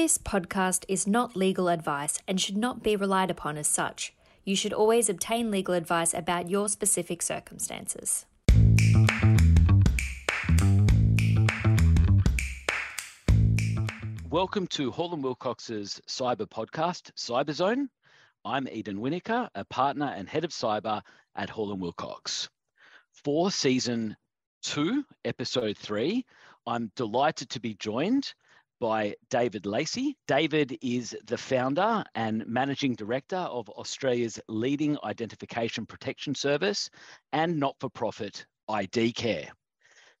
This podcast is not legal advice and should not be relied upon as such. You should always obtain legal advice about your specific circumstances. Welcome to Hall and Wilcox's cyber podcast, Cyberzone. I'm Eden Winokur, a partner and head of cyber at Hall and Wilcox. For season two, episode three, I'm delighted to be joined by David Lacey. David is the founder and managing director of Australia's leading identification protection service and not for profit ID Care.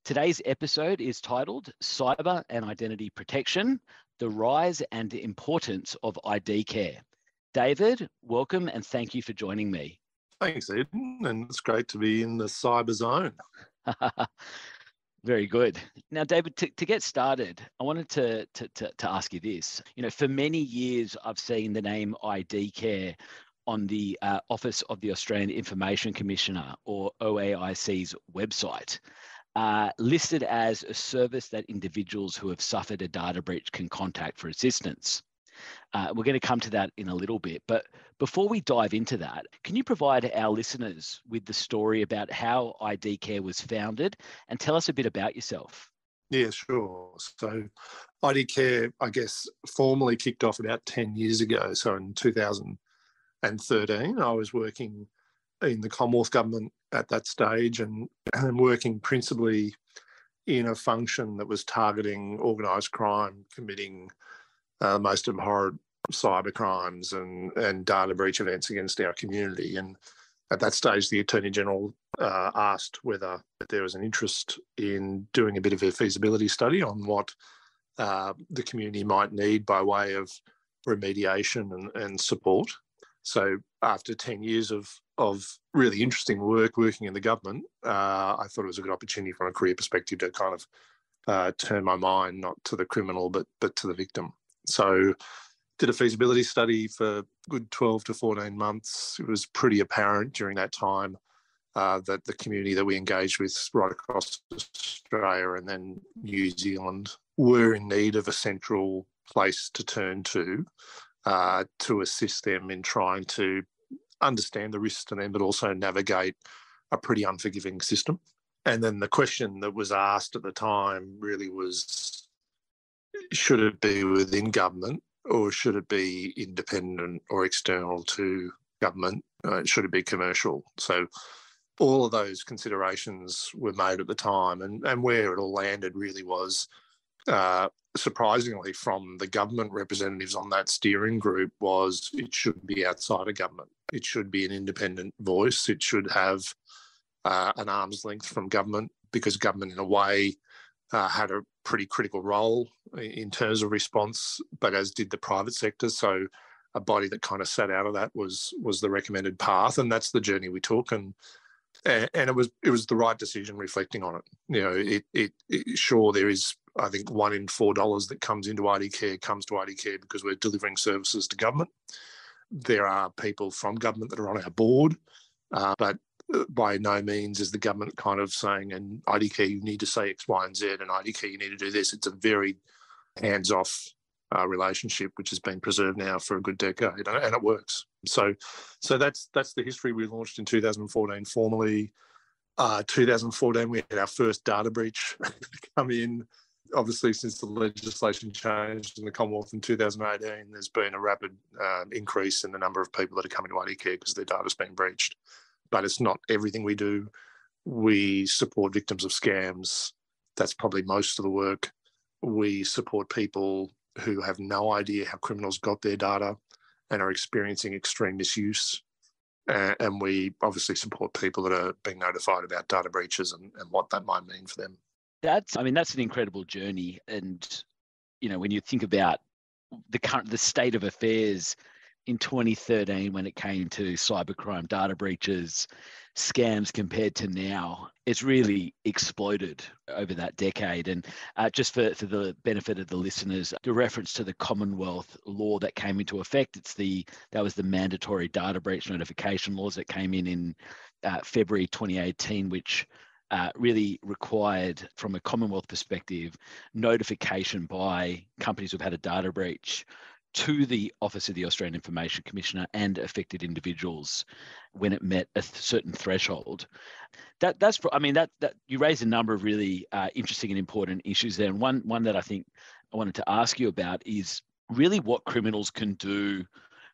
Today's episode is titled Cyber and Identity Protection The Rise and Importance of ID Care. David, welcome and thank you for joining me. Thanks, Eden, and it's great to be in the cyber zone. Very good. Now, David, to, to get started, I wanted to, to, to, to ask you this. You know, for many years, I've seen the name ID Care on the uh, Office of the Australian Information Commissioner or OAIC's website. Uh, listed as a service that individuals who have suffered a data breach can contact for assistance. Uh, we're going to come to that in a little bit. But before we dive into that, can you provide our listeners with the story about how ID Care was founded and tell us a bit about yourself? Yeah, sure. So ID Care, I guess, formally kicked off about 10 years ago. So in 2013, I was working in the Commonwealth Government at that stage and, and working principally in a function that was targeting organised crime, committing uh, most abhorrent cyber crimes and, and data breach events against our community. And at that stage, the Attorney General uh, asked whether there was an interest in doing a bit of a feasibility study on what uh, the community might need by way of remediation and, and support. So after 10 years of, of really interesting work working in the government, uh, I thought it was a good opportunity from a career perspective to kind of uh, turn my mind not to the criminal but but to the victim. So did a feasibility study for good 12 to 14 months. It was pretty apparent during that time uh, that the community that we engaged with right across Australia and then New Zealand were in need of a central place to turn to uh, to assist them in trying to understand the risks to them, but also navigate a pretty unforgiving system. And then the question that was asked at the time really was should it be within government or should it be independent or external to government? Uh, should it be commercial? So all of those considerations were made at the time, and, and where it all landed really was uh, surprisingly from the government representatives on that steering group was it should be outside of government. It should be an independent voice. It should have uh, an arm's length from government because government, in a way, uh, had a pretty critical role in terms of response, but as did the private sector. So a body that kind of sat out of that was was the recommended path, and that's the journey we took. And and it was it was the right decision reflecting on it. You know, it it, it sure there is I think one in four dollars that comes into ID Care comes to ID Care because we're delivering services to government. There are people from government that are on our board, uh, but by no means is the government kind of saying, and ID Care, you need to say X, Y, and Z, and ID Care, you need to do this. It's a very hands off uh, relationship, which has been preserved now for a good decade, and, it works. So, so that's that's the history. We launched in 2014 formally. Uh, 2014, we had our first data breach come in. Obviously, since the legislation changed in the Commonwealth in 2018, there's been a rapid uh, increase in the number of people that are coming to ID Care because their data's been breached but it's not everything we do. We support victims of scams. That's probably most of the work. We support people who have no idea how criminals got their data and are experiencing extreme misuse. Uh, and we obviously support people that are being notified about data breaches and, and what that might mean for them. That's, I mean, that's an incredible journey. And, you know, when you think about the current, the state of affairs in 2013 when it came to cybercrime data breaches scams compared to now it's really exploded over that decade. And uh, just for, for the benefit of the listeners the reference to the commonwealth law that came into effect it's the that was the mandatory data breach notification laws that came in in uh, february 2018 which uh, really required, from a Commonwealth perspective, notification by companies who've had a data breach to the Office of the Australian Information Commissioner and affected individuals when it met a certain threshold. That that's I mean that that you raised a number of really uh, interesting and important issues there, and one one that I think I wanted to ask you about is really what criminals can do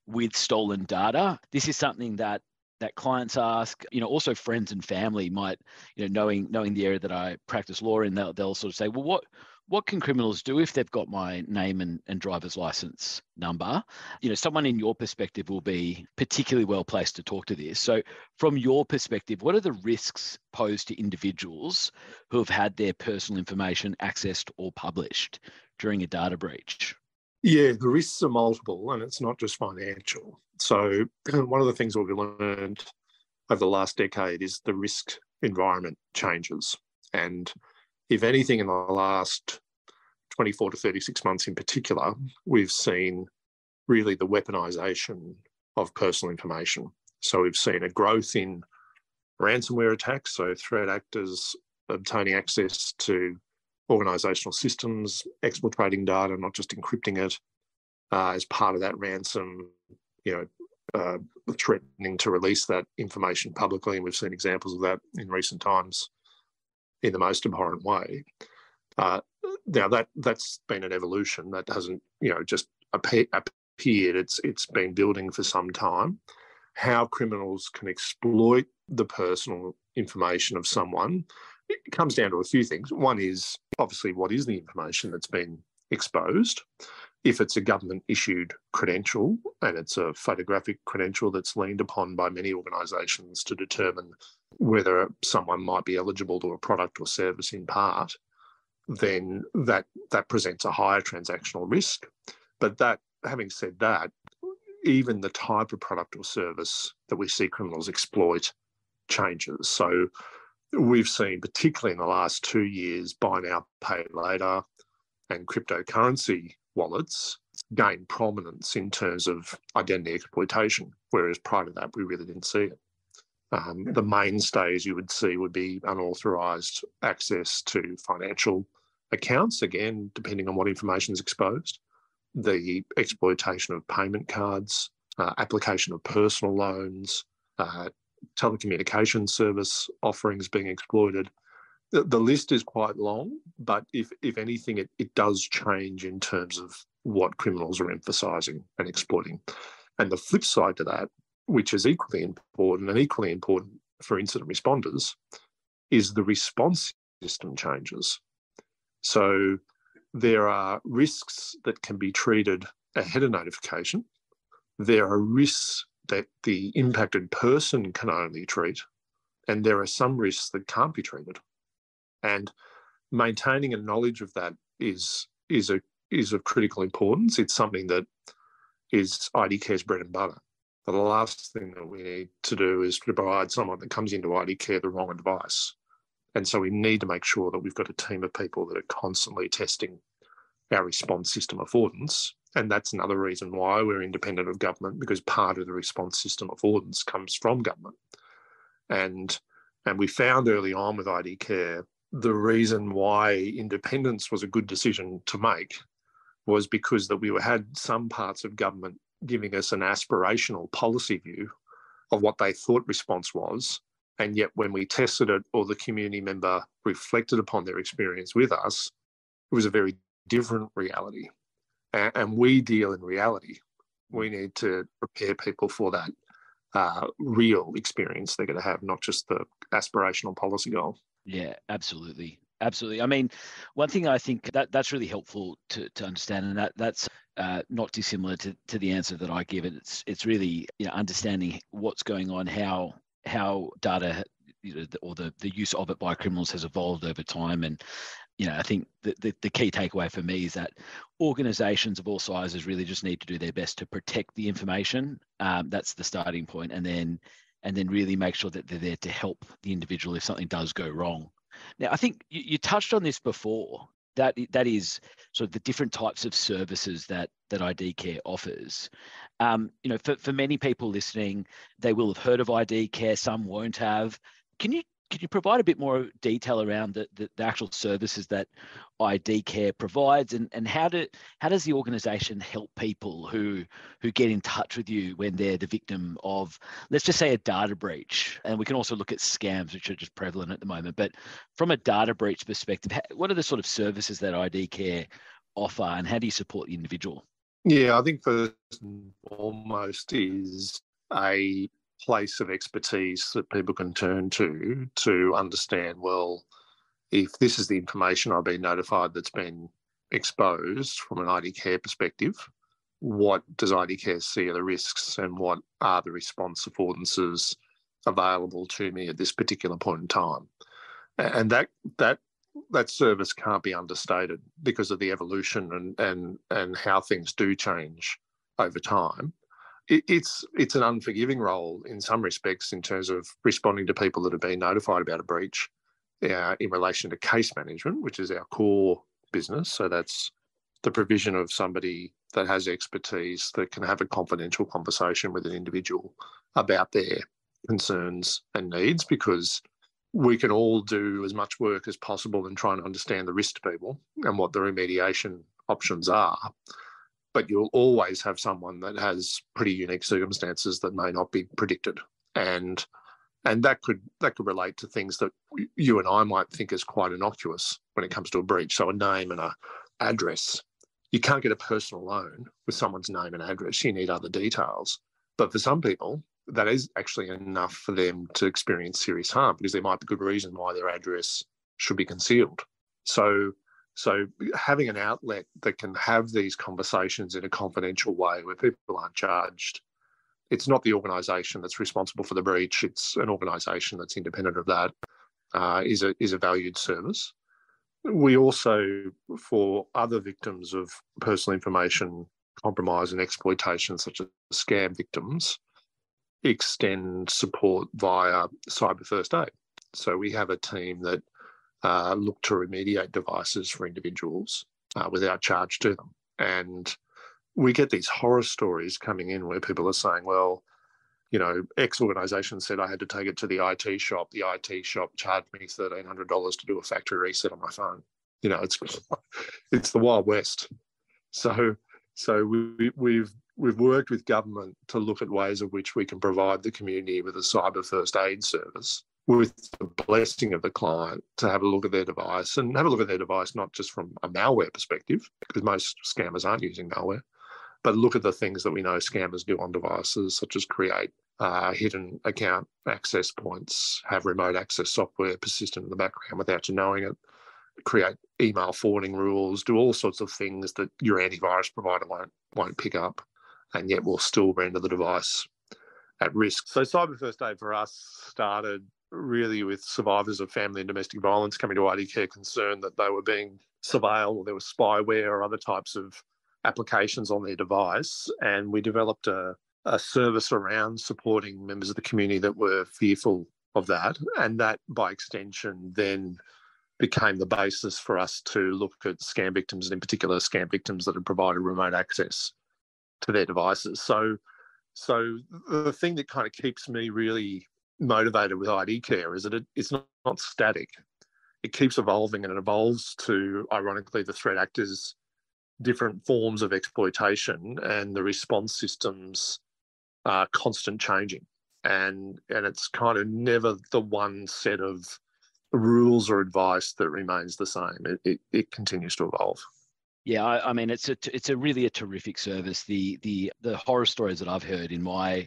with stolen data. This is something that that clients ask you know also friends and family might you know knowing knowing the area that i practice law in they'll, they'll sort of say well what what can criminals do if they've got my name and, and driver's license number you know someone in your perspective will be particularly well placed to talk to this so from your perspective what are the risks posed to individuals who have had their personal information accessed or published during a data breach yeah, the risks are multiple and it's not just financial. So, one of the things we've learned over the last decade is the risk environment changes. And if anything, in the last 24 to 36 months in particular, we've seen really the weaponization of personal information. So, we've seen a growth in ransomware attacks, so threat actors obtaining access to organizational systems, exfiltrating data, not just encrypting it uh, as part of that ransom, you know, uh, threatening to release that information publicly. And we've seen examples of that in recent times in the most abhorrent way. Uh, now that that's been an evolution that hasn't, you know, just appeared. It's it's been building for some time. How criminals can exploit the personal information of someone it comes down to a few things. One is obviously what is the information that's been exposed? If it's a government issued credential and it's a photographic credential that's leaned upon by many organisations to determine whether someone might be eligible to a product or service in part, then that that presents a higher transactional risk. But that having said that, even the type of product or service that we see criminals exploit changes. So we've seen, particularly in the last two years, buy now, pay later and cryptocurrency wallets gain prominence in terms of identity exploitation, whereas prior to that, we really didn't see it. Um, the mainstays you would see would be unauthorized access to financial accounts, again, depending on what information is exposed, the exploitation of payment cards, uh, application of personal loans, uh, telecommunications service offerings being exploited. The, the list is quite long, but if, if anything, it, it does change in terms of what criminals are emphasising and exploiting. And the flip side to that, which is equally important and equally important for incident responders, is the response system changes. So there are risks that can be treated ahead of notification. There are risks that the impacted person can only treat, and there are some risks that can't be treated. And maintaining a knowledge of that is is a is of critical importance. It's something that is ID Care's bread and butter. The last thing that we need to do is to provide someone that comes into ID Care the wrong advice. And so we need to make sure that we've got a team of people that are constantly testing our response system affordance and that's another reason why we're independent of government, because part of the response system affordance comes from government. And and we found early on with ID Care the reason why independence was a good decision to make was because that we had some parts of government giving us an aspirational policy view of what they thought response was. And yet, when we tested it or the community member reflected upon their experience with us, it was a very different reality and, we deal in reality. We need to prepare people for that uh, real experience they're going to have, not just the aspirational policy goal. Yeah, absolutely. Absolutely. I mean, one thing I think that that's really helpful to, to understand, and that that's uh, not dissimilar to, to the answer that I give. It. It's it's really you know understanding what's going on, how how data you know, or the, the use of it by criminals has evolved over time, and you know, I think the, the, the, key takeaway for me is that organizations of all sizes really just need to do their best to protect the information. Um, that's the starting point, and then and then really make sure that they're there to help the individual if something does go wrong. Now, I think you, you touched on this before. That that is sort of the different types of services that that ID Care offers. Um, you know, for, for many people listening, they will have heard of ID Care. Some won't have. Can you Can you provide a bit more detail around the, the, the, actual services that ID Care provides, and, and how do how does the organisation help people who who get in touch with you when they're the victim of, let's just say, a data breach, and we can also look at scams, which are just prevalent at the moment. But from a data breach perspective, what are the sort of services that ID Care offer, and how do you support the individual? Yeah, I think first and foremost is a place of expertise that people can turn to to understand well if this is the information I've been notified that's been exposed from an ID care perspective, what does ID care see are the risks and what are the response affordances available to me at this particular point in time? And that that that service can't be understated because of the evolution and and and how things do change over time it, it's it's an unforgiving role in some respects in terms of responding to people that have been notified about a breach uh, in relation to case management, which is our core business. So that's the provision of somebody that has expertise that can have a confidential conversation with an individual about their concerns and needs because we can all do as much work as possible in trying to understand the risk to people and what the remediation options are but you'll always have someone that has pretty unique circumstances that may not be predicted. And and that could that could relate to things that you and I might think is quite innocuous when it comes to a breach. So a name and a address you can't get a personal loan with someone's name and address. You need other details. But for some people that is actually enough for them to experience serious harm because there might be good reason why their address should be concealed. So so having an outlet that can have these conversations in a confidential way where people aren't judged, it's not the organisation that's responsible for the breach. It's an organisation that's independent of that. Uh, is a is a valued service. We also, for other victims of personal information compromise and exploitation, such as scam victims, extend support via cyber first aid. So we have a team that uh, look to remediate devices for individuals uh, without charge to them. And we get these horror stories coming in where people are saying, well, you know, X organization said I had to take it to the IT shop. The IT shop charged me $1,300 to do a factory reset on my phone. You know, it's it's the Wild West. So so we, we've we've worked with government to look at ways of which we can provide the community with a cyber first aid service with the blessing of the client to have a look at their device and have a look at their device not just from a malware perspective, because most scammers aren't using malware, but look at the things that we know scammers do on devices, such as create uh, hidden account access points, have remote access software persistent in the background without you knowing it, create email forwarding rules, do all sorts of things that your antivirus provider won't won't pick up, and yet will still render the device at risk. So Cyber First Aid for us started really with survivors of family and domestic violence coming to ID Care concerned that they were being surveilled or there was spyware or other types of applications on their device. And we developed a, a service around supporting members of the community that were fearful of that. And that, by extension, then became the basis for us to look at scam victims and, in particular, scam victims that had provided remote access to their devices. So, so the thing that kind of keeps me really motivated with ID care is that it, it's not, not static. It keeps evolving and it evolves to, ironically, the threat actors' different forms of exploitation and the response systems are constant changing. And, and it's kind of never the one set of rules or advice that remains the same. It, it, it continues to evolve. Yeah, I, I, mean it's a it's a really a terrific service. The the the horror stories that I've heard in my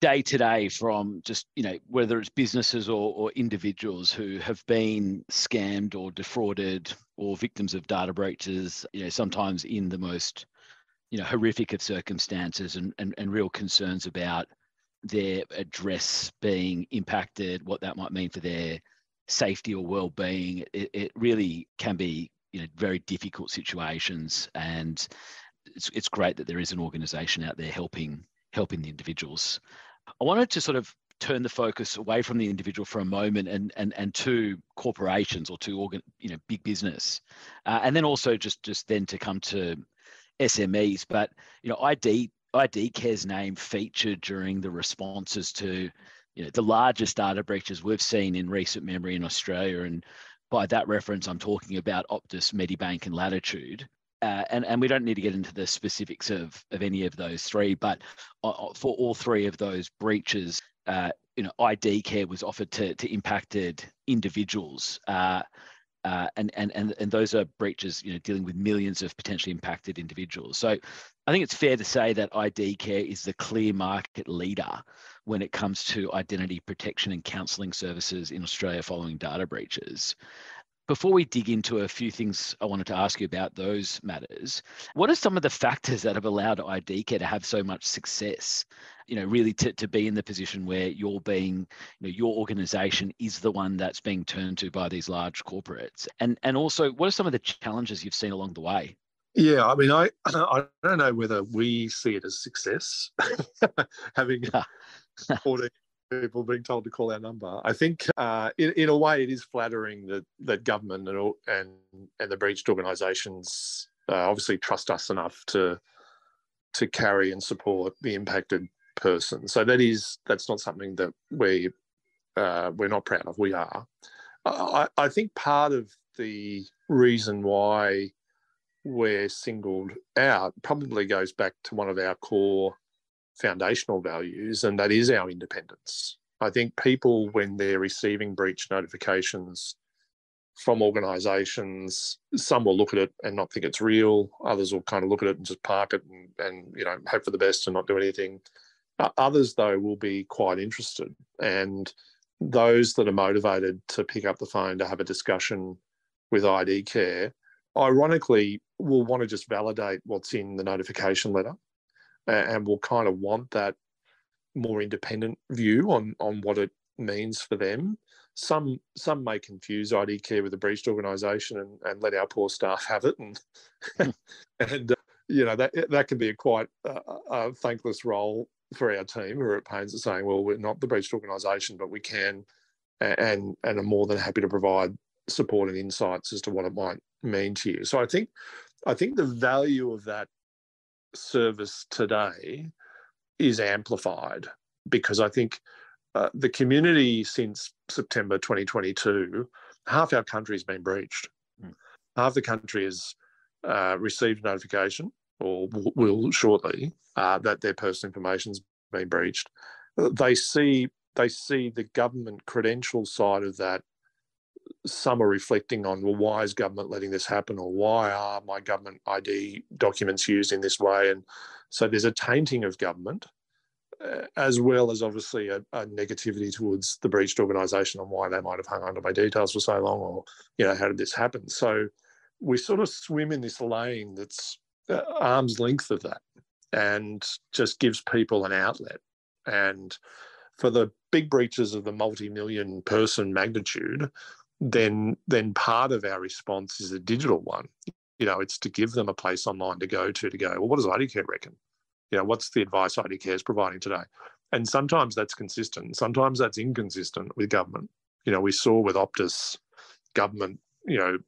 day to day from just you know whether it's businesses or, or individuals who have been scammed or defrauded or victims of data breaches you know sometimes in the most you know horrific of circumstances and, and, and real concerns about their address being impacted what that might mean for their safety or well-being. It, it really can be you know very difficult situations and it's, it's great that there is an organization out there helping helping the individuals I wanted to sort of turn the focus away from the individual for a moment and and and to corporations or to organ you know big business uh, and then also just just then to come to SMEs but you know ID ID care's name featured during the responses to you know, the largest data breaches we've seen in recent memory in Australia. And by that reference, I'm talking about Optus, Medibank, and Latitude. Uh, and, and we don't need to get into the specifics of, of any of those three, but uh, uh for all three of those breaches, uh, you know, ID care was offered to, to impacted individuals. Uh, uh, and, and, and, and those are breaches, you know, dealing with millions of potentially impacted individuals. So I think it's fair to say that ID Care is the clear market leader when it comes to identity protection and counselling services in Australia following data breaches. Before we dig into a few things I wanted to ask you about those matters, what are some of the factors that have allowed ID Care to have so much success? You know, really to, to be in the position where you're being, you know, your organization is the one that's being turned to by these large corporates. And and also what are some of the challenges you've seen along the way? Yeah, I mean, I I don't know whether we see it as success, having 14 people being told to call our number. I think, uh, in, in a way, it is flattering that that government and and and the breached organisations uh, obviously trust us enough to to carry and support the impacted person. So that is that's not something that we uh, we're not proud of. We are. I, I think part of the reason why we're singled out probably goes back to one of our core foundational values, and that is our independence. I think people, when they're receiving breach notifications from organisations, some will look at it and not think it's real. Others will kind of look at it and just park it and, and you know hope for the best and not do anything. Others, though, will be quite interested, and those that are motivated to pick up the phone to have a discussion with ID Care, ironically, will want to just validate what's in the notification letter and will kind of want that more independent view on on what it means for them. Some some may confuse ID care with a breached organisation and, and let our poor staff have it, and hmm. and uh, you know that that can be a quite uh, uh, thankless role for our team who are at pains at saying, well, we're not the breached organisation, but we can, and and are more than happy to provide support and insights as to what it might mean to you. So I think I think the value of that service today is amplified because I think uh, the community since September 2022, half our country has been breached. Mm. Half the country has uh, received notification or w- will shortly uh, that their personal information has been breached. They see they see the government credential side of that some are reflecting on, well, why is government letting this happen, or why are my government ID documents used in this way? And so there's a tainting of government, uh, as well as obviously a, a, negativity towards the breached organisation on why they might have hung onto my details for so long, or you know, how did this happen? So we sort of swim in this lane that's uh, arm's length of that, and just gives people an outlet. And for the big breaches of the multi-million person magnitude, then then part of our response is a digital one. You know, it's to give them a place online to go to to go, well, what does ID Care reckon? You know, what's the advice ID Care is providing today? And sometimes that's consistent. Sometimes that's inconsistent with government. You know, we saw with Optus government, you know,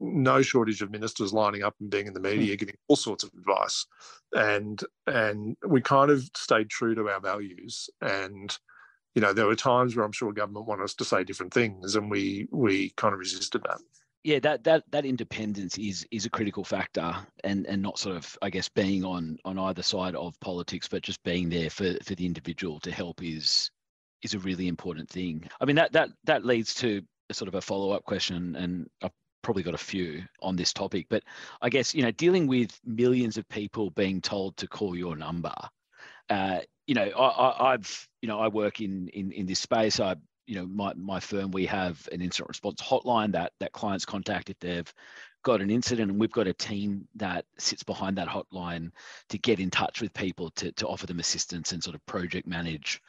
no shortage of ministers lining up and being in the hmm. media giving all sorts of advice. And and we kind of stayed true to our values and you know, there were times where I'm sure government wanted us to say different things, and we we kind of resisted that. Yeah, that that that independence is is a critical factor, and and not sort of I guess being on on either side of politics, but just being there for for the individual to help is is a really important thing. I mean that that that leads to a sort of a follow up question, and I've probably got a few on this topic, but I guess you know dealing with millions of people being told to call your number. Uh, you know, I, have you know I work in in in this space. I you know my my firm we have an incident response hotline that that clients contact if they've got an incident and we've got a team that sits behind that hotline to get in touch with people to, to offer them assistance and sort of project manage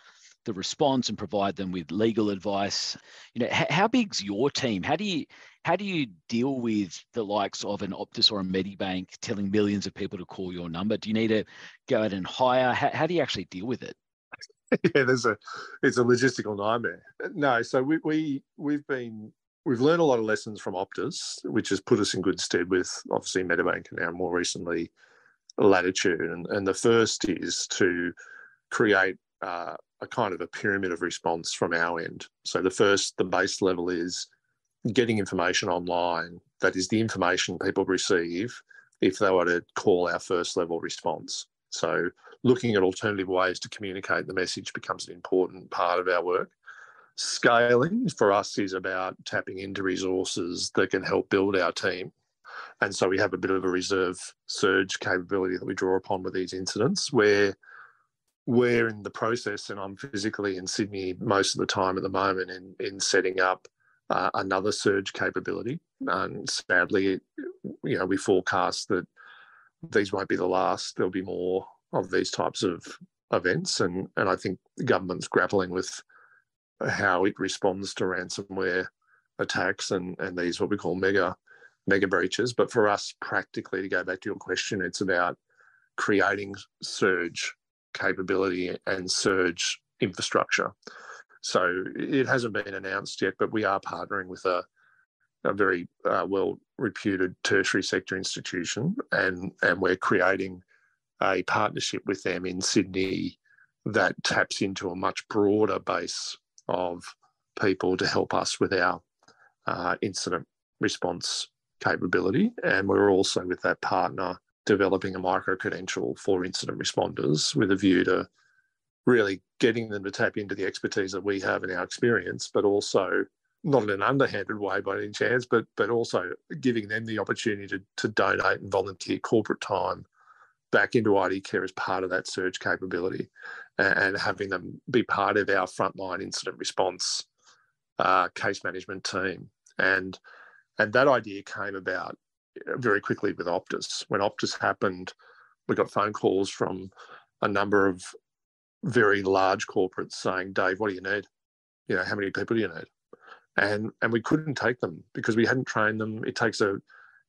the response and provide them with legal advice. You know, how, how big's your team? How do you how do you deal with the likes of an Optus or a Medibank telling millions of people to call your number? Do you need to go out and hire? How, how do you actually deal with it? yeah, there's a it's a logistical nightmare. No, so we we we've been we've learned a lot of lessons from Optus, which has put us in good stead with obviously Medibank and now more recently Latitude. And, and the first is to create uh, a kind of a pyramid of response from our end. So the first, the base level is getting information online. That is the information people receive if they were to call our first level response. So looking at alternative ways to communicate the message becomes an important part of our work. Scaling for us is about tapping into resources that can help build our team. And so we have a bit of a reserve surge capability that we draw upon with these incidents where we're in the process, and I'm physically in Sydney most of the time at the moment in, in setting up uh, another surge capability. And sadly, you know, we forecast that these won't be the last. There'll be more of these types of events, and and I think the government's grappling with how it responds to ransomware attacks and and these what we call mega mega breaches. But for us, practically, to go back to your question, it's about creating surge capability and surge infrastructure. So it hasn't been announced yet, but we are partnering with a, a very uh, well reputed tertiary sector institution, and and we're creating a partnership with them in Sydney that taps into a much broader base of people to help us with our uh, incident response capability. And we're also with that partner developing a micro credential for incident responders with a view to really getting them to tap into the expertise that we have in our experience, but also not in an underhanded way by any chance, but but also giving them the opportunity to, to donate and volunteer corporate time back into ID care as part of that surge capability and, and having them be part of our frontline incident response uh, case management team. And and that idea came about very quickly with Optus. When Optus happened, we got phone calls from a number of very large corporates saying, Dave, what do you need? You know, how many people do you need? And and we couldn't take them because we hadn't trained them. It takes a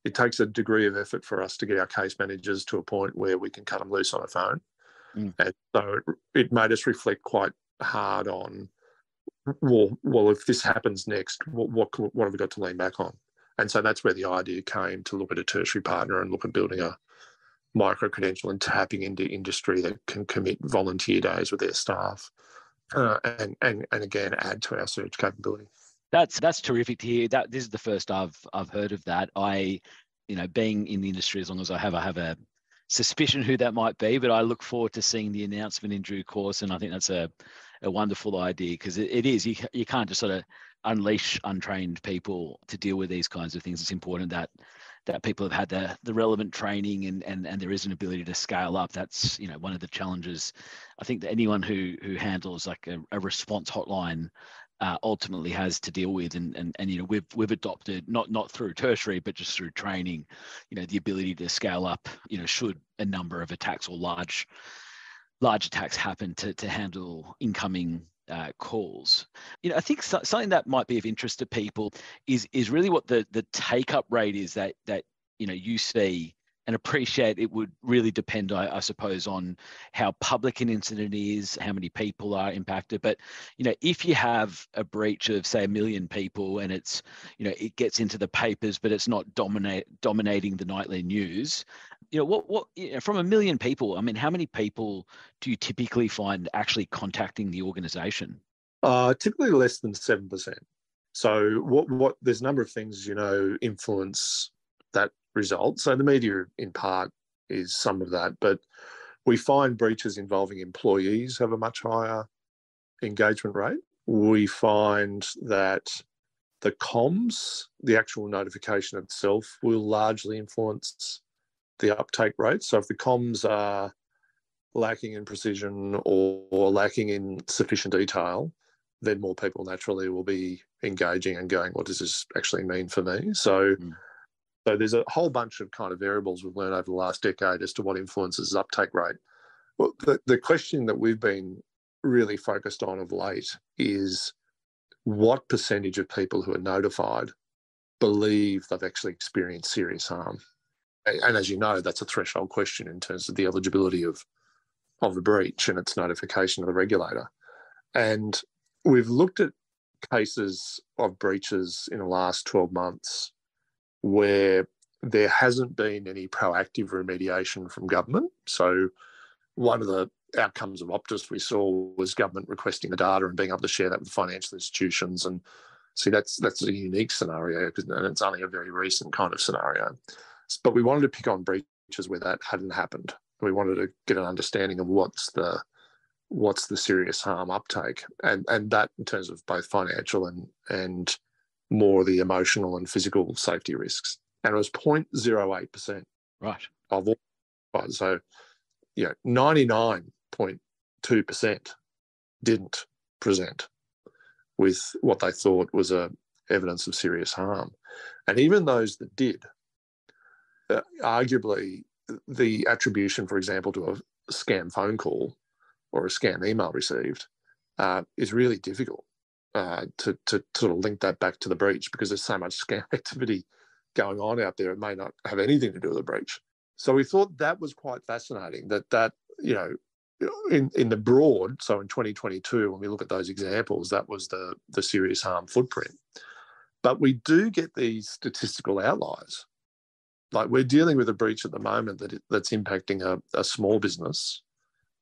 it takes a degree of effort for us to get our case managers to a point where we can cut them loose on a phone. Mm. And so it, it made us reflect quite hard on well, well, if this happens next, what, what what have we got to lean back on? And so that's where the idea came to look at a tertiary partner and look at building a micro credential and tapping into industry that can commit volunteer days with their staff uh, and, and, and again add to our surge capability. That's that's terrific to hear. That this is the first I've I've heard of that. I, you know, being in the industry as long as I have, I have a suspicion who that might be, but I look forward to seeing the announcement in due course. And I think that's a, a wonderful idea because it, it is you you can't just sort of unleash untrained people to deal with these kinds of things. It's important that that people have had the, the relevant training and, and, and there is an ability to scale up. That's you know one of the challenges. I think that anyone who who handles like a, a response hotline uh, ultimately has to deal with and, and and you know we've we've adopted not not through tertiary but just through training you know the ability to scale up you know should a number of attacks or large large attacks happen to to handle incoming uh, calls. You know, I think so, something that might be of interest to people is is really what the the take up rate is that that you know you see and appreciate it would really depend, I, I, suppose, on how public an incident is, how many people are impacted. But you know, if you have a breach of say a million people and it's you know it gets into the papers, but it's not dominate dominating the nightly news, you know what what you know, from a million people, I mean, how many people do you typically find actually contacting the organisation? Uh, typically less than seven percent. So what what there's a number of things you know influence that result. So the media, in part, is some of that, but we find breaches involving employees have a much higher engagement rate. We find that the comms, the actual notification itself, will largely influence the uptake rate. So if the comms are lacking in precision or, or lacking in sufficient detail, then more people naturally will be engaging and going, what does this actually mean for me? So mm. So there's a whole bunch of kind of variables we've learned over the last decade as to what influences uptake rate. Well, the, the question that we've been really focused on of late is what percentage of people who are notified believe they've actually experienced serious harm? And as you know, that's a threshold question in terms of the eligibility of of the breach and its notification to the regulator. And we've looked at cases of breaches in the last 12 months where there hasn't been any proactive remediation from government. So, one of the outcomes of Optus we saw was government requesting the data and being able to share that with financial institutions. And see, that's that's a unique scenario and it's only a very recent kind of scenario. But we wanted to pick on breaches where that hadn't happened. We wanted to get an understanding of what's the what's the serious harm uptake, and and that in terms of both financial and and more the emotional and physical safety risks. And it was 0.08 percent. Right. Of all. Right, so you know, 99.2% didn't present with what they thought was a evidence of serious harm. And even those that did, arguably the attribution, for example, to a scam phone call or a scam email received uh, is really difficult uh, to, to, to sort of link that back to the breach because there's so much scam activity going on out there. It may not have anything to do with the breach. So we thought that was quite fascinating that that, you know, in, in the broad, so in 2022, when we look at those examples, that was the, the serious harm footprint. But we do get these statistical outliers. Like we're dealing with a breach at the moment that that's impacting a, a small business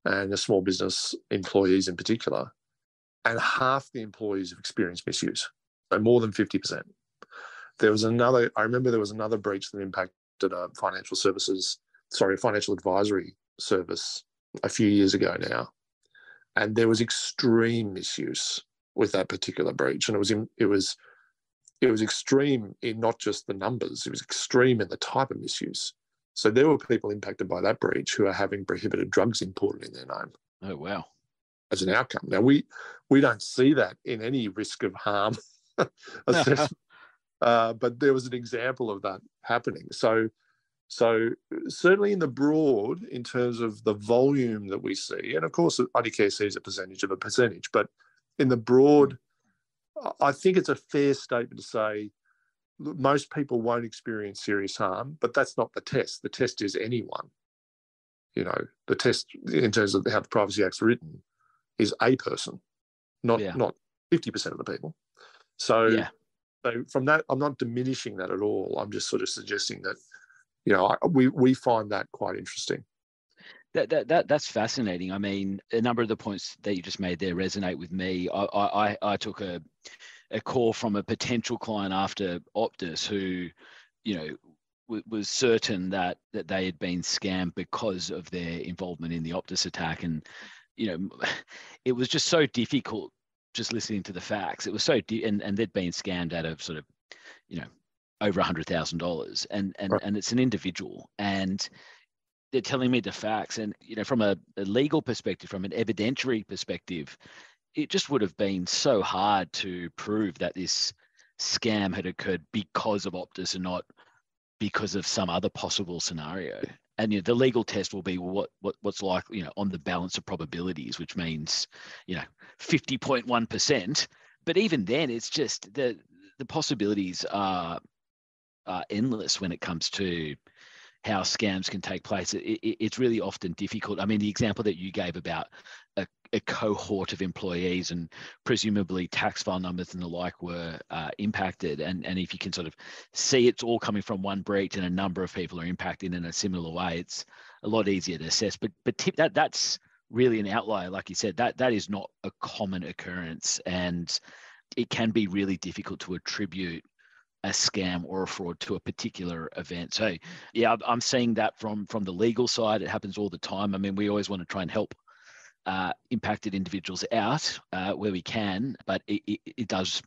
and a small business employees in particular. And half the employees have experienced misuse, so more than 50%. There was another, I remember there was another breach that impacted a financial services, sorry, financial advisory service a few years ago now, and there was extreme misuse with that particular breach, and it was in, it was it was extreme in not just the numbers; it was extreme in the type of misuse. So there were people impacted by that breach who are having prohibited drugs imported in their name. Oh wow! As an outcome, now we we don't see that in any risk of harm assessment uh, but there was an example of that happening. So, so certainly in the broad, in terms of the volume that we see, and of course IDCare sees a percentage of a percentage, but in the broad, I think it's a fair statement to say most people won't experience serious harm, but that's not the test. The test is anyone. You know, the test in terms of how the Privacy Act's written is a person, not yeah. not fifty percent of the people. So yeah. So from that, I'm not diminishing that at all. I'm just sort of suggesting that, you know, I, we we find that quite interesting. That, that that that's fascinating. I mean, a number of the points that you just made there resonate with me. I I, I took a a call from a potential client after Optus who, you know, w- was certain that that they had been scammed because of their involvement in the Optus attack, and you know, it was just so difficult just listening to the facts. It was so de- and and they'd been scammed out of sort of, you know, over a hundred thousand dollars, and and right. and it's an individual, and they're telling me the facts, and you know, from a, a legal perspective, from an evidentiary perspective, it just would have been so hard to prove that this scam had occurred because of Optus and not because of some other possible scenario and you know, the legal test will be what what what's like you know on the balance of probabilities, which means you know fifty point one percent. But even then, it's just the the possibilities are are endless when it comes to how scams can take place. It, it, it's really often difficult. I mean, the example that you gave about a, a, cohort of employees and presumably tax file numbers and the like were uh, impacted, and and if you can sort of see it's all coming from one breach and a number of people are impacted in a similar way, it's a lot easier to assess. But but tip, that that's really an outlier, like you said. That that is not a common occurrence, and it can be really difficult to attribute a scam or a fraud to a particular event. So yeah, I'm seeing that from from the legal side. It happens all the time. I mean, we always want to try and help uh, impacted individuals out uh, where we can, but it, it, it, does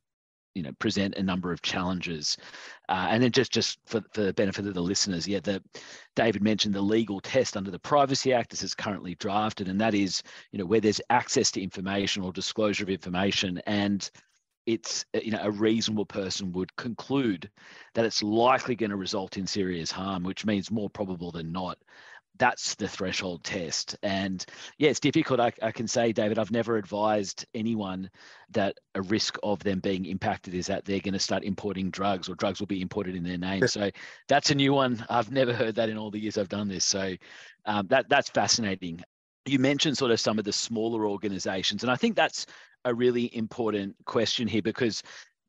you know present a number of challenges uh, and then just just for, for the benefit of the listeners yeah the david mentioned the legal test under the privacy act as it's currently drafted and that is you know where there's access to information or disclosure of information and it's uh, you know a reasonable person would conclude that it's likely going to result in serious harm which means more probable than not. That's the threshold test. And yeah it's difficult. I, I, can say david i've never advised anyone that a risk of them being impacted is that they're going to start importing drugs or drugs will be imported in their name. So that's a new one. I've never heard that in all the years i've done this. So um, that that's fascinating you mentioned sort of some of the smaller organizations and i think that's a really important question here because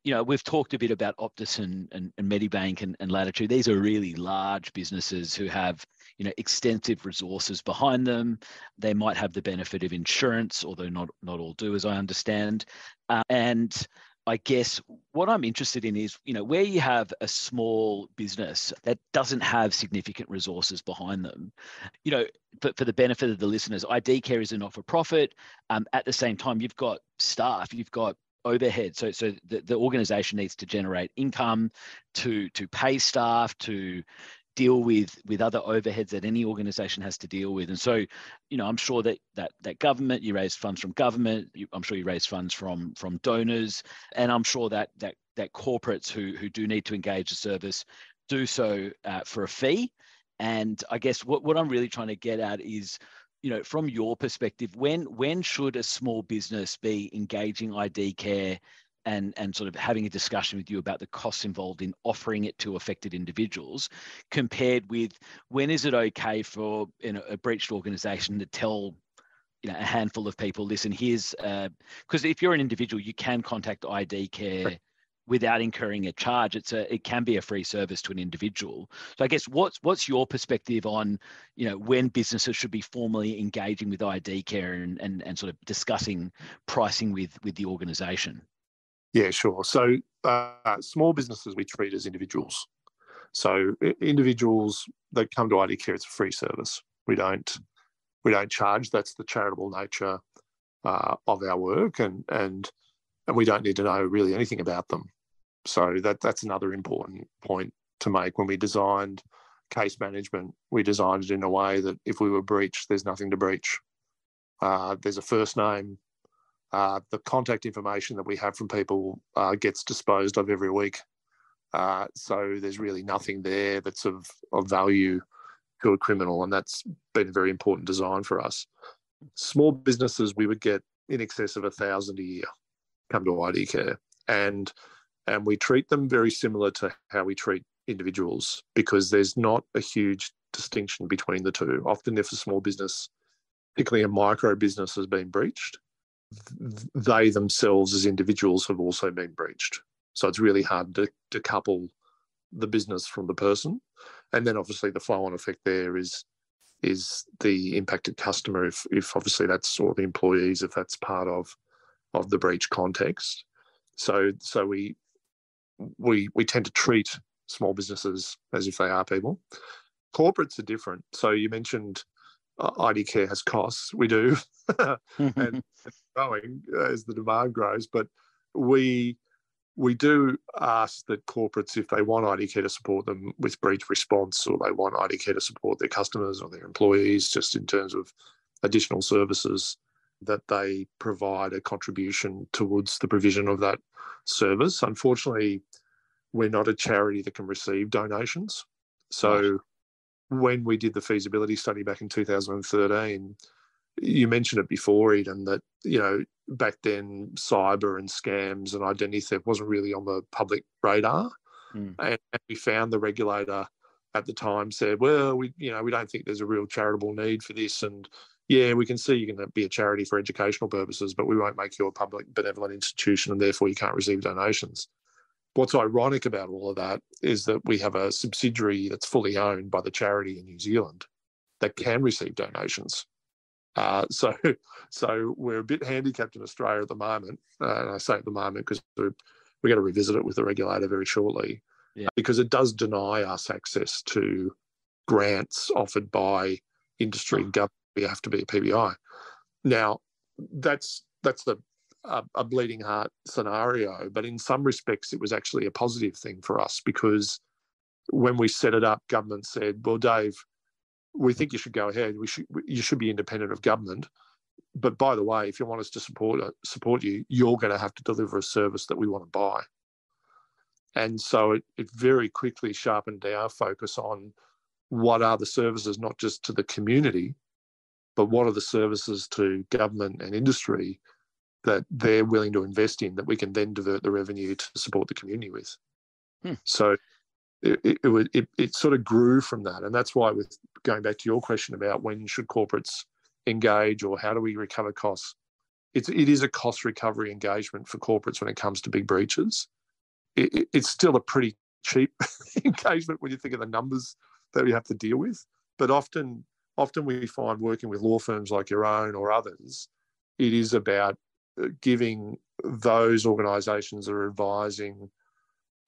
you know we've talked a bit about Optus and, and, and Medibank and, and Latitude. These are really large businesses who have you know extensive resources behind them. They might have the benefit of insurance, although not not all do, as I understand. Uh, and I guess what I'm interested in is, you know, where you have a small business that doesn't have significant resources behind them, you know, for, for the benefit of the listeners, ID Care is a not for profit. Um, at the same time, you've got staff, you've got overhead. So, so the, the organization needs to generate income to to pay staff, to deal with with other overheads that any organization has to deal with. And so you know i'm sure that that that government you raise funds from government you, i'm sure you raise funds from from donors and i'm sure that that that corporates who who do need to engage the service do so uh, for a fee. And i guess what, what i'm really trying to get at is you know from your perspective when when should a small business be engaging ID Care and and sort of having a discussion with you about the costs involved in offering it to affected individuals compared with when is it okay for you know, a breached organization to tell you know a handful of people listen here's because uh, if you're an individual you can contact ID Care right. without incurring a charge. It's a it can be a free service to an individual. So i guess what's what's your perspective on you know when businesses should be formally engaging with ID Care and and, and sort of discussing pricing with with the organization yeah, sure. So uh, small businesses we treat as individuals. So individuals that come to ID Care, it's a free service. We don't we don't charge. That's the charitable nature uh, of our work, and and and we don't need to know really anything about them. So that that's another important point to make. When we designed case management, we designed it in a way that if we were breached, there's nothing to breach. Uh, there's a first name, uh, the contact information that we have from people uh, gets disposed of every week. Uh, so there's really nothing there that's of, of value to a criminal, and that's been a very important design for us. Small businesses, we would get in excess of a thousand a year come to ID Care, and and we treat them very similar to how we treat individuals because there's not a huge distinction between the two. Often, if a small business, particularly a micro business, has been breached, they themselves as individuals have also been breached. So it's really hard to, couple the business from the person. And then obviously the flow on effect there is is the impacted customer if, if obviously that's or the employees if that's part of of the breach context. So so we we we tend to treat small businesses as if they are people. Corporates are different. So you mentioned uh, ID Care has costs. We do, and growing as the demand grows. But we we do ask that corporates, if they want ID Care to support them with breach response, or they want ID Care to support their customers or their employees, just in terms of additional services, that they provide a contribution towards the provision of that service. Unfortunately, we're not a charity that can receive donations. So when we did the feasibility study back in 2013, you mentioned it before, Eden, that you know back then cyber and scams and identity theft wasn't really on the public radar, mm. and, and we found the regulator at the time said, well, we you know we don't think there's a real charitable need for this, and yeah, we can see you can be a charity for educational purposes, but we won't make you a public benevolent institution, and therefore you can't receive donations. What's ironic about all of that is that we have a subsidiary that's fully owned by the charity in New Zealand that can receive donations. Uh, so, so we're a bit handicapped in Australia at the moment, uh, and I say at the moment because we're, we're going to revisit it with the regulator very shortly, yeah. because it does deny us access to grants offered by industry and government. We have to be a PBI. Now, that's that's the a, a bleeding heart scenario, but in some respects, it was actually a positive thing for us because when we set it up, government said, "Well, Dave, we think you should go ahead. We should you should be independent of government." But by the way, if you want us to support support you, you're going to have to deliver a service that we want to buy. And so it, it very quickly sharpened our focus on what are the services, not just to the community, but what are the services to government and industry that they're willing to invest in that we can then divert the revenue to support the community with. Hmm. So it, it, it, it, it sort of grew from that. And that's why, with going back to your question about when should corporates engage or how do we recover costs, it's, it is a cost recovery engagement for corporates when it comes to big breaches. It, it's still a pretty cheap engagement when you think of the numbers that we have to deal with. but often often we find working with law firms like your own or others, it is about Uh, giving those organisations that are advising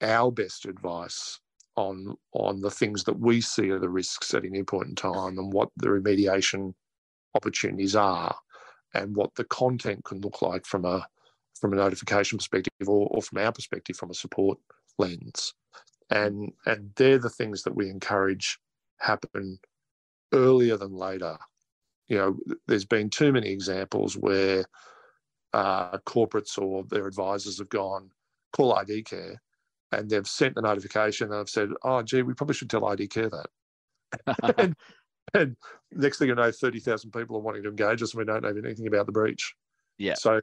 our best advice on on the things that we see are the risks at any point in time and what the remediation opportunities are and what the content can look like from a from a notification perspective or, or from our perspective from a support lens. And and they're the things that we encourage happen earlier than later. You know there's been too many examples where uh, corporates or their advisors have gone call ID Care and they've sent the notification and I've said, oh, gee, we probably should tell ID Care that. and, and, next thing you know, 30,000 people are wanting to engage us and we don't know anything about the breach. Yeah. So,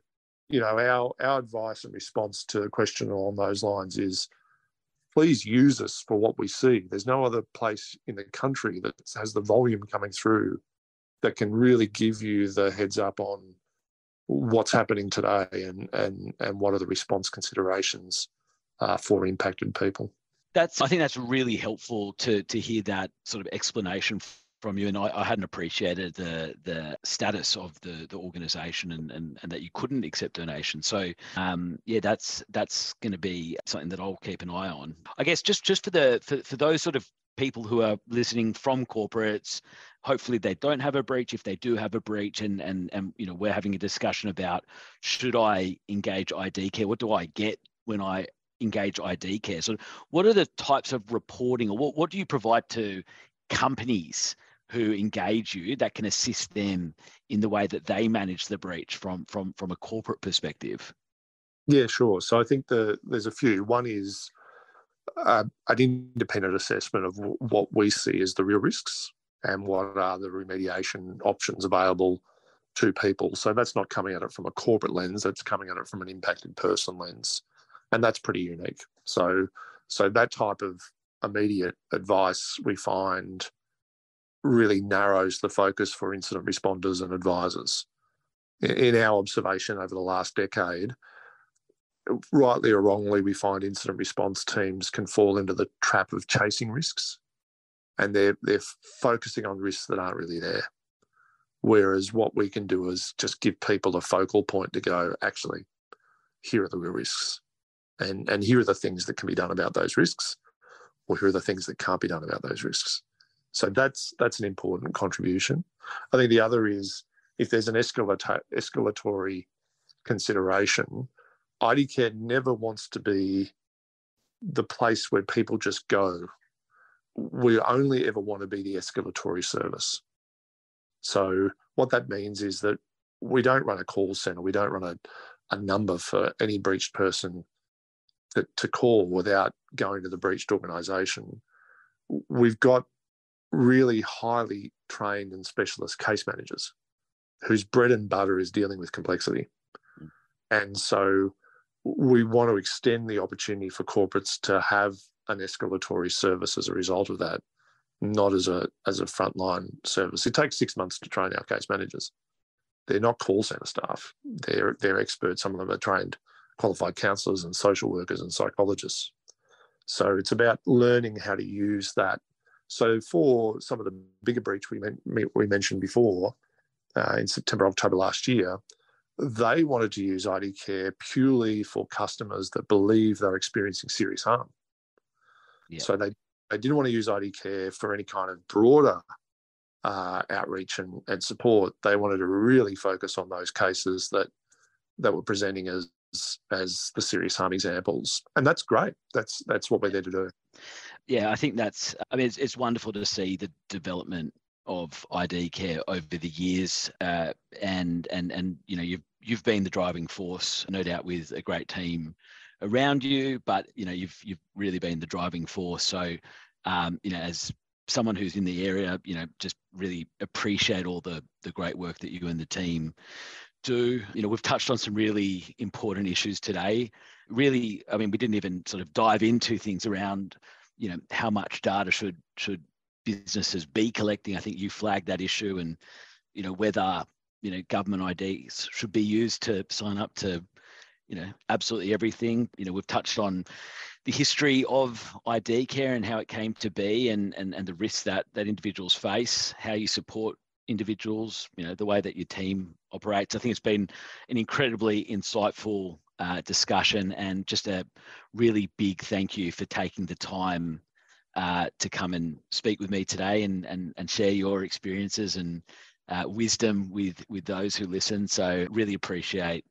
you know, our, our advice and response to a question along those lines is please use us for what we see. There's no other place in the country that has the volume coming through that can really give you the heads up on what's happening today and, and, and what are the response considerations uh, for impacted people. That's I think that's really helpful to to hear that sort of explanation from you and I, I, hadn't appreciated the the status of the the organization and, and and that you couldn't accept donations so um yeah that's that's going to be something that I'll keep an eye on I guess just just for the for, for those sort of people who are listening from corporates hopefully they don't have a breach if they do have a breach and and and you know we're having a discussion about should I engage ID Care what do I get when I engage ID Care. So, what are the types of reporting, or what, what do you provide to companies who engage you that can assist them in the way that they manage the breach from from from a corporate perspective? Yeah, sure. So I think the there's a few. One is uh, an independent assessment of w- what we see as the real risks and what are the remediation options available to people. So that's not coming at it from a corporate lens, that's coming at it from an impacted person lens and that's pretty unique. So, so that type of immediate advice we find really narrows the focus for incident responders and advisors. In our observation over the last decade, rightly or wrongly, we find incident response teams can fall into the trap of chasing risks, and they're they're focusing on risks that aren't really there. Whereas what we can do is just give people a focal point to go, actually, here are the real risks. And and here are the things that can be done about those risks or here are the things that can't be done about those risks. So that's that's an important contribution. I think the other is if there's an escalator, escalatory consideration ID Care never wants to be the place where people just go we only ever want to be the escalatory service so what that means is that we don't run a call center we don't run a, a number for any breached person to, to call without going to the breached organisation. We've got really highly trained and specialist case managers whose bread and butter is dealing with complexity. Mm. And so we want to extend the opportunity for corporates to have an escalatory service as a result of that, not as a as a frontline service. It takes six months to train our case managers. They're not call center staff. They're they're experts. Some of them are trained qualified counsellors and social workers and psychologists. So it's about learning how to use that. So for some of the bigger breach we, we mentioned before, uh, in September, October last year, they wanted to use ID Care purely for customers that believe they're experiencing serious harm. Yeah. So they, they didn't want to use ID Care for any kind of broader uh, outreach and, and support. They wanted to really focus on those cases that that were presenting as as the serious harm examples, and that's great. That's that's what we're there to do. Yeah, I think that's. I mean, it's, it's wonderful to see the development of ID Care over the years, uh, and and and you know you've you've been the driving force, no doubt, with a great team around you. But you know you've you've really been the driving force. So um, you know as someone who's in the area, you know, just really appreciate all the the great work that you and the team do. You know, we've touched on some really important issues today. Really, I mean, we didn't even sort of dive into things around, you know, how much data should should businesses be collecting. I think you flagged that issue, and you know whether you know government IDs should be used to sign up to, you know, absolutely everything. You know, we've touched on the history of ID Care and how it came to be and, and, and the risks that, that individuals face, how you support individuals, you know, the way that your team operates. I think it's been an incredibly insightful uh, discussion and just a really big thank you for taking the time uh, to come and speak with me today and, and, and share your experiences and uh, wisdom with, with those who listen. So really appreciate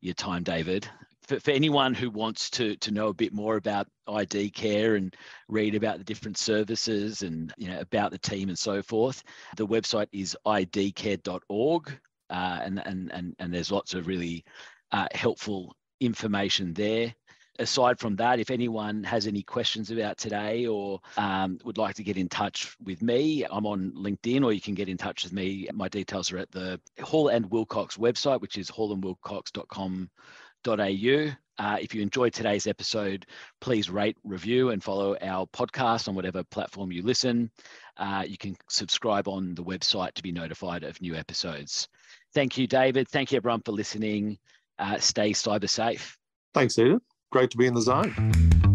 your time, David. For, for anyone who wants to, to know a bit more about ID Care and read about the different services and you know about the team and so forth, the website is idcare.org. Uh, and, and, and, and there's lots of really uh, helpful information there aside from that, if anyone has any questions about today or um, would like to get in touch with me, I'm on LinkedIn or you can get in touch with me. My details are at the Hall and Wilcox website, which is hallandwilcox.com.au. Uh, if you enjoyed today's episode, please rate, review, and follow our podcast on whatever platform you listen. Uh, you can subscribe on the website to be notified of new episodes. Thank you, David. Thank you, everyone, for listening. Uh, stay cyber safe. Thanks, Eden great to be in the zone.